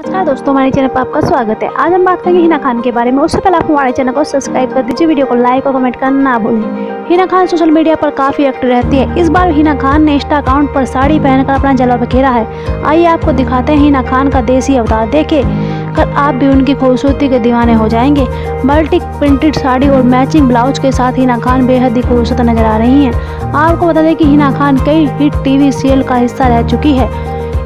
नमस्कार दोस्तों, हमारे चैनल पर आपका स्वागत है। आज हम बात करेंगे हिना खान के बारे में। उससे पहले आप हमारे चैनल को सब्सक्राइब कर दीजिए, वीडियो को लाइक और कमेंट करना ना भूलें। हिना खान सोशल मीडिया पर काफ़ी एक्टिव रहती है। इस बार हिना खान ने इंस्टा अकाउंट पर साड़ी पहनकर अपना जलवा बखेरा है। आइए आपको दिखाते हैं हिना खान का देसी अवतार। देखे कर आप भी उनकी खूबसूरती के दीवाने हो जाएँगे। मल्टी प्रिंटेड साड़ी और मैचिंग ब्लाउज के साथ हिना खान बेहद ही खूबसूरत नज़र आ रही हैं। आपको बता दें कि हिना खान कई हिट टीवी सीरियल का हिस्सा रह चुकी है।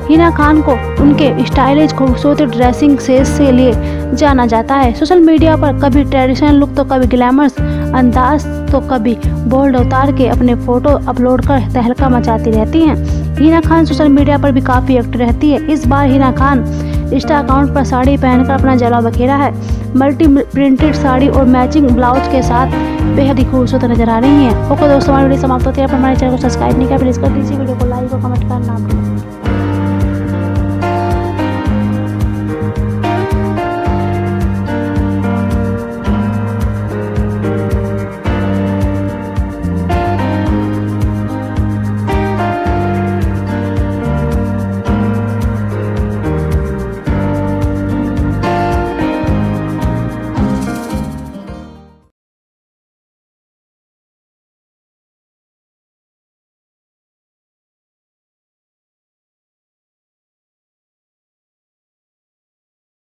हिना खान को उनके स्टाइलिश, खूबसूरत ड्रेसिंग सेंस से लिए जाना जाता है। सोशल मीडिया पर कभी ट्रेडिशनल लुक तो कभी ग्लैमरस अंदाज तो कभी बोल्ड अवतार के अपने फ़ोटो अपलोड कर तहलका मचाती रहती हैं। हिना खान सोशल मीडिया पर भी काफ़ी एक्टिव रहती है। इस बार हिना खान इंस्टा अकाउंट पर साड़ी पहनकर अपना जला बखेरा है। मल्टी प्रिंटेड साड़ी और मैचिंग ब्लाउज के साथ बेहद ही खूबसूरत नज़र आ रही है। ओके दोस्तों, हमारी वीडियो समाप्त होती है। हमारे चैनल को सब्सक्राइब नहीं किया, प्लीज़ कर दीजिए। वीडियो को लाइक और कमेंट करना